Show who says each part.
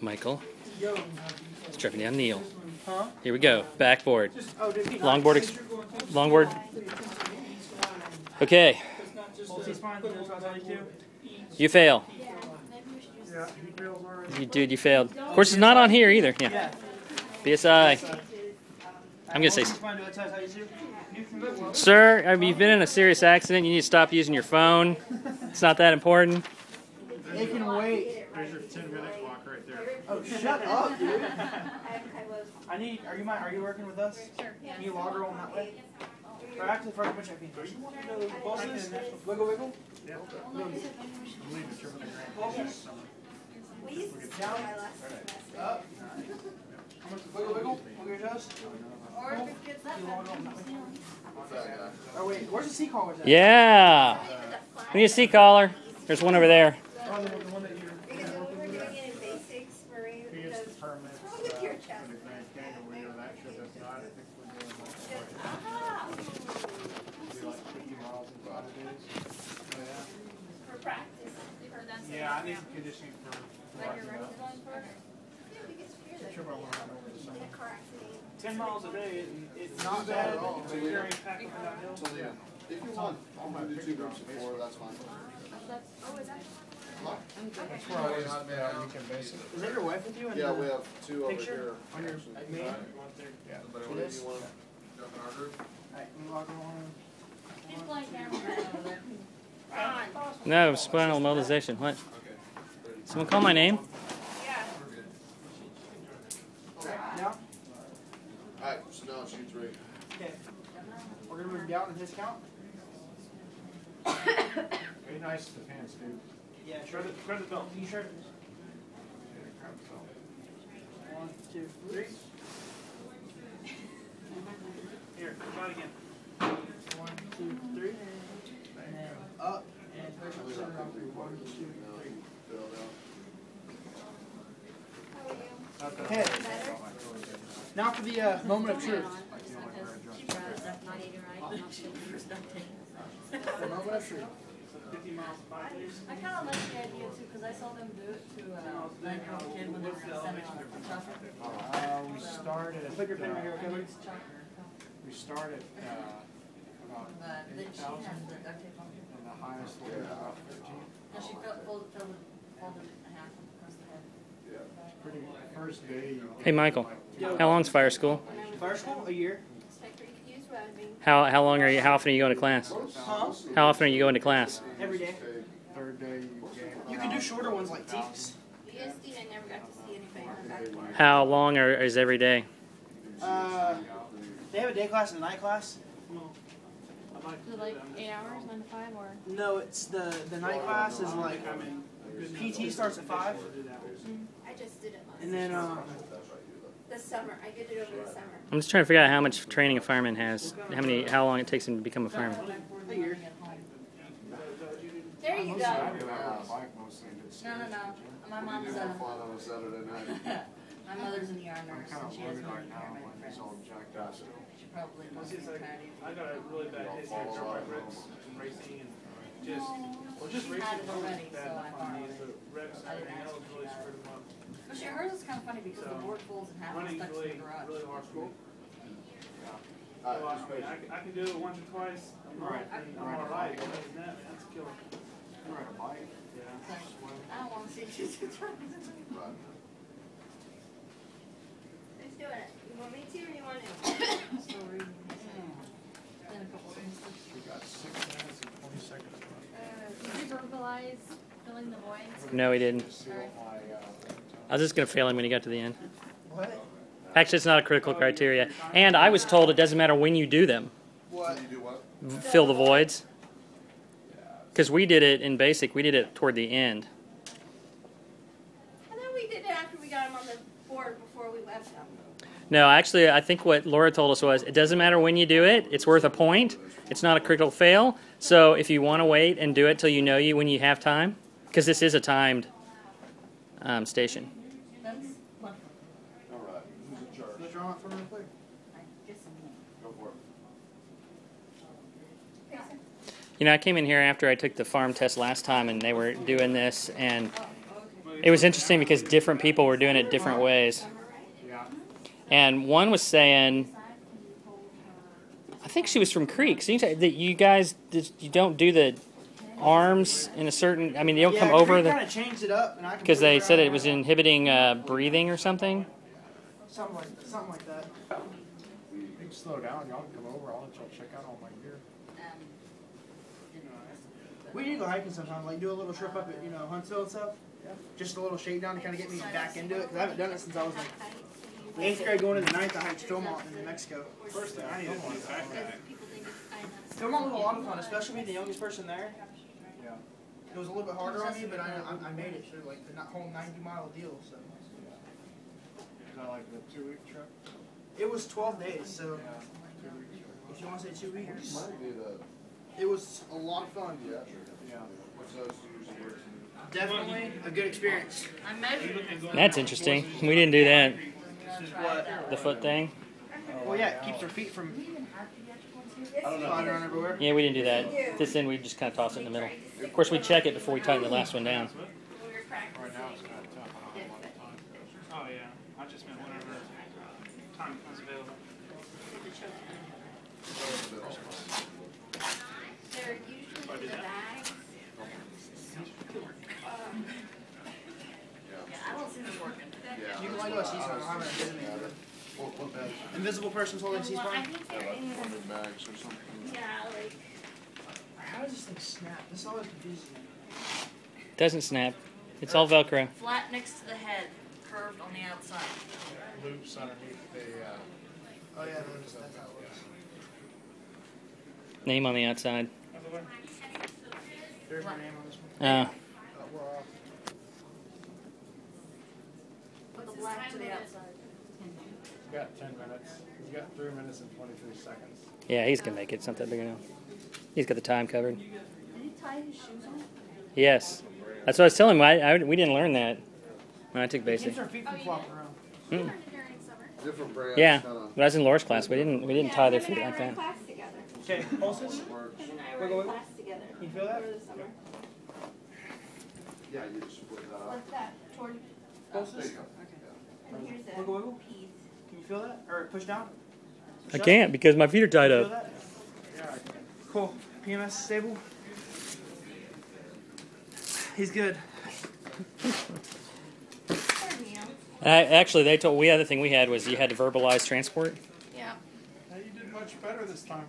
Speaker 1: Michael. Stripping down Neil. Here we go. Backboard.
Speaker 2: Oh?
Speaker 1: Longboard. Ex- longboard. Okay. You fail.
Speaker 2: Yeah, he fails already.
Speaker 1: You dude, you failed. Of course, it's not on here either. Yeah. BSI. I'm gonna say, sir, I mean, you've been in a serious accident. You need to stop using your phone. It's not that important.
Speaker 2: They can wait.
Speaker 3: There's your 10 minute clock right there.
Speaker 2: Oh, shut up, dude. I need. Are you my? Are you working with us?
Speaker 4: Sure.
Speaker 2: Can you log her on that way? Or actually, first, which I can. Do you want to know the bosses? Wiggle, wiggle.
Speaker 3: Yeah. I believe it's triple the.
Speaker 2: Bosses.
Speaker 4: We used to sell my last semester.
Speaker 2: Up. Wiggle, wiggle. Wiggle your toes.
Speaker 4: Or if it gets that
Speaker 2: You log on that way.
Speaker 5: Fat guy.
Speaker 2: Oh wait, where's the C-collars at?
Speaker 1: Yeah. We need a C-collar. There's one over there.
Speaker 2: Oh, the, the one that you're.
Speaker 4: Because when we were doing it in basics, Marie,
Speaker 3: He gets the
Speaker 4: because
Speaker 3: permits.
Speaker 4: what's wrong with your
Speaker 3: uh. For the Grand Canyon, we know that trip is not, I think we're doing like,
Speaker 4: she goes,
Speaker 3: what,
Speaker 4: ah,
Speaker 3: do like fifty miles in five days. Oh, yeah.
Speaker 4: for practice.
Speaker 3: Yeah, I need some conditioning for, for
Speaker 4: Like your
Speaker 3: riding
Speaker 4: rest on for? Yeah,
Speaker 2: Ten miles a day, and it's
Speaker 5: Not
Speaker 2: not
Speaker 5: bad
Speaker 2: bad.
Speaker 5: at all.
Speaker 2: It's very packed up that hill.
Speaker 5: So, yeah, if you want, I'll do two groups of four, that's fine.
Speaker 4: Oh, is that?
Speaker 3: That's where I was, yeah, you can basically.
Speaker 2: Is that your wife with you? in
Speaker 5: Yeah,
Speaker 2: the
Speaker 5: we uh, have two over
Speaker 2: Picture
Speaker 5: here.
Speaker 2: on your
Speaker 5: actually.
Speaker 2: main.
Speaker 3: Yeah.
Speaker 5: But
Speaker 2: For
Speaker 5: what do
Speaker 2: this?
Speaker 5: you want? Jump in our group?
Speaker 2: Alright, can you log on?
Speaker 4: He's playing camera.
Speaker 1: No, spinal mobilization. What?
Speaker 5: Okay.
Speaker 1: Someone call my name?
Speaker 4: Yeah.
Speaker 5: We're good.
Speaker 2: Now?
Speaker 5: Alright, so now it's you three.
Speaker 2: Okay. We're gonna move down in his count.
Speaker 3: Be nice to the pants, dude.
Speaker 2: Yeah, shred it, shred the belt. Can you shred it? One, two, three. Here, try it again. One, two, three. And then up and push the center up through. One,
Speaker 5: Now,
Speaker 2: three.
Speaker 5: fill it out.
Speaker 4: How are you?
Speaker 2: Okay. Now for the uh, moment of truth. The moment of truth.
Speaker 3: Fifty miles, five days.
Speaker 6: I kind of like the idea too, because I saw them do it to uh, that girl kid when they were in Senegal for traffic.
Speaker 3: Uh, we started,
Speaker 2: Put your finger here,
Speaker 3: uh,
Speaker 2: okay?
Speaker 6: It's chocolate.
Speaker 3: we started, uh, about
Speaker 6: But then
Speaker 3: eight
Speaker 6: she has
Speaker 3: thousand,
Speaker 6: the duct tape on.
Speaker 3: and the highest was about fifteen.
Speaker 6: No, she felt, folded, folded, folded it in half across the head.
Speaker 3: Pretty, first day.
Speaker 1: Hey, Michael.
Speaker 2: Yo.
Speaker 1: How long's fire school?
Speaker 2: Fire school, a year.
Speaker 4: Sniper, you can use webbing.
Speaker 1: How how long are you? How often are you going to class?
Speaker 2: Huh?
Speaker 1: How often are you going to class?
Speaker 2: Every day.
Speaker 3: Third day, you
Speaker 2: can do shorter ones like Teeks.
Speaker 4: ESD, I never got to see anybody on the back one.
Speaker 1: How long are, is every day?
Speaker 2: Uh, they have a day class and a night class.
Speaker 6: Is like eight hours, nine to five, or?
Speaker 2: No, it's the the night class is like PT starts at five,
Speaker 4: I just did it last.
Speaker 2: and then uh,
Speaker 4: The summer, I did it over the summer.
Speaker 1: I'm just trying to figure out how much training a fireman has. How many? How long it takes him to become a fireman?
Speaker 2: a year.
Speaker 4: There you go.
Speaker 3: get out on a bike mostly, and it's-
Speaker 6: No, no, no. My mom's a,
Speaker 5: on a Saturday night.
Speaker 6: my mother's an ER
Speaker 3: I'm
Speaker 6: nurse,
Speaker 3: kind
Speaker 6: and
Speaker 3: of
Speaker 6: she has
Speaker 3: loaded
Speaker 6: no
Speaker 3: right
Speaker 6: ER
Speaker 3: now when he's all jacked up.
Speaker 6: She probably wants.
Speaker 7: I got a really bad hit here, jump right Rex and racing and just, well, just
Speaker 6: She had
Speaker 7: racing
Speaker 6: it already,
Speaker 7: was bad
Speaker 6: so I
Speaker 7: enough
Speaker 6: thought
Speaker 7: on me,
Speaker 6: it
Speaker 7: but Rex and
Speaker 6: I didn't
Speaker 7: everything
Speaker 6: ask
Speaker 7: else
Speaker 6: you
Speaker 7: really
Speaker 6: that.
Speaker 7: screwed him up.
Speaker 6: But she, hers is kind of funny because the
Speaker 7: So,
Speaker 6: board folds in half and
Speaker 7: Running's
Speaker 6: stuck to
Speaker 7: really,
Speaker 6: the garage.
Speaker 7: really hard for me.
Speaker 5: Alright,
Speaker 7: Well, I mean,
Speaker 5: wait.
Speaker 7: I, I can do it once or twice, I'm all right, I'm all right, but other than that, man, that's a killer.
Speaker 3: You ride a bike,
Speaker 7: Yeah.
Speaker 6: I don't want to see you two trying to.
Speaker 5: Right.
Speaker 4: Who's doing it? You want me to or you want to?
Speaker 6: Still reading. Then a couple things.
Speaker 3: we got six minutes and twenty seconds left.
Speaker 6: Uh, Did you verbalize filling the voids?
Speaker 1: No, he didn't.
Speaker 3: Just see what my, uh,
Speaker 1: I was just gonna fail him when he got to the end.
Speaker 2: What?
Speaker 1: Actually, it's not a critical criteria. And I was told it doesn't matter when you do them.
Speaker 5: So you do what?
Speaker 1: Fill the voids. Because we did it in basic. We did it toward the end.
Speaker 4: And then we did it after we got them on the board before we left them.
Speaker 1: No, actually, I think what Laura told us was it doesn't matter when you do it. It's worth a point. It's not a critical fail. So if you want to wait and do it till you know you when you have time, because this is a timed um, station. You know, I came in here after I took the farm test last time, and they were doing this, and it was interesting because different people were doing it different ways.
Speaker 3: Yeah.
Speaker 1: And one was saying, I think she was from Creek. So you, t- that you guys you don't do the arms in a certain. I mean, you don't come over the
Speaker 2: changed it up, and I can
Speaker 1: because they said it was inhibiting uh, breathing or something.
Speaker 2: something like something like that.
Speaker 3: You can slow down, y'all can come over, I'll let y'all check out all my gear.
Speaker 2: We need to go hiking sometime, like do a little trip up at you know Huntsville and stuff.
Speaker 3: Yeah.
Speaker 2: Just a little shakedown to kind of get me back into it because I haven't done it since I was like eighth grade going into ninth. I hiked Philmont in New Mexico.
Speaker 7: First thing I need to do is back.
Speaker 2: Philmont was a lot of fun, especially being the youngest person there.
Speaker 3: Yeah.
Speaker 2: It was a little bit harder on me, but I, I, I made it through like the whole 90 mile deal. So
Speaker 3: Is that like the two week trip?
Speaker 2: it was 12 days. So
Speaker 3: Yeah. Two week trip.
Speaker 2: if you want to say two weeks,
Speaker 5: Might be the
Speaker 2: it was a lot of fun.
Speaker 5: pediatric,
Speaker 3: Yeah.
Speaker 5: which those usually works.
Speaker 2: Definitely a good experience.
Speaker 6: I measured
Speaker 1: That's interesting. We didn't do that.
Speaker 2: What?
Speaker 1: The foot thing.
Speaker 2: Well, yeah, it keeps their feet from flying around everywhere.
Speaker 1: Yeah, we didn't do that. This end, we just kind of toss it in the middle. Of course, we check it before we tighten the last one down.
Speaker 3: Right now it's kind of tough. I don't have a lot of time.
Speaker 7: Oh, yeah, I just meant whenever time comes available.
Speaker 4: They're usually the bags.
Speaker 6: I don't see this working.
Speaker 2: You can like go see some. I'm gonna do it.
Speaker 5: What, what bags?
Speaker 2: Invisible person's holding
Speaker 4: Well, I
Speaker 2: C-spine.
Speaker 5: Yeah, like
Speaker 4: in,
Speaker 5: funded bags or something.
Speaker 4: yeah, like,
Speaker 2: How does this thing snap? This always confuses me.
Speaker 1: Doesn't snap. It's all Velcro.
Speaker 6: Flat next to the head, curved on the outside.
Speaker 3: Loops underneath the, uh,
Speaker 2: Oh yeah, that's, that's how it works.
Speaker 1: Name on the outside.
Speaker 2: There's my name on this one.
Speaker 1: Uh,
Speaker 2: Uh, we're off.
Speaker 6: Put the black to the outside.
Speaker 3: You got ten minutes. You got three minutes and twenty-three seconds.
Speaker 1: yeah, he's gonna make it. It's not that big enough. He's got the time covered.
Speaker 6: Did he tie his shoes on?
Speaker 1: Yes, that's what I was telling him. I, I we didn't learn that when I took basic.
Speaker 2: keeps our feet from flopping around.
Speaker 1: Mm.
Speaker 5: Different brands.
Speaker 1: Yeah,
Speaker 5: kinda
Speaker 1: when I was in Laura's class, we didn't we didn't
Speaker 4: Yeah,
Speaker 1: tie their feet
Speaker 4: and I
Speaker 1: like that.
Speaker 4: class together.
Speaker 2: Okay, pulses.
Speaker 5: works.
Speaker 4: Him and I
Speaker 2: Wiggle,
Speaker 4: were in
Speaker 2: wiggle.
Speaker 4: class together
Speaker 2: You feel that?
Speaker 4: over the summer.
Speaker 5: Yeah, you just split that up.
Speaker 4: Like that, toward,
Speaker 5: There
Speaker 2: Pulses.
Speaker 5: you go.
Speaker 4: and here's the
Speaker 2: Wiggle, wiggle.
Speaker 4: Piece.
Speaker 2: Can you feel that? Or push down?
Speaker 1: I
Speaker 2: Push up?
Speaker 1: can't because my feet are tied
Speaker 2: Feel
Speaker 1: up.
Speaker 2: that?
Speaker 3: Yeah,
Speaker 2: Cool. PMS stable. He's good.
Speaker 1: I, actually, they told we other thing we had was you had to verbalize transport.
Speaker 4: yeah.
Speaker 3: Hey, you did much better this time.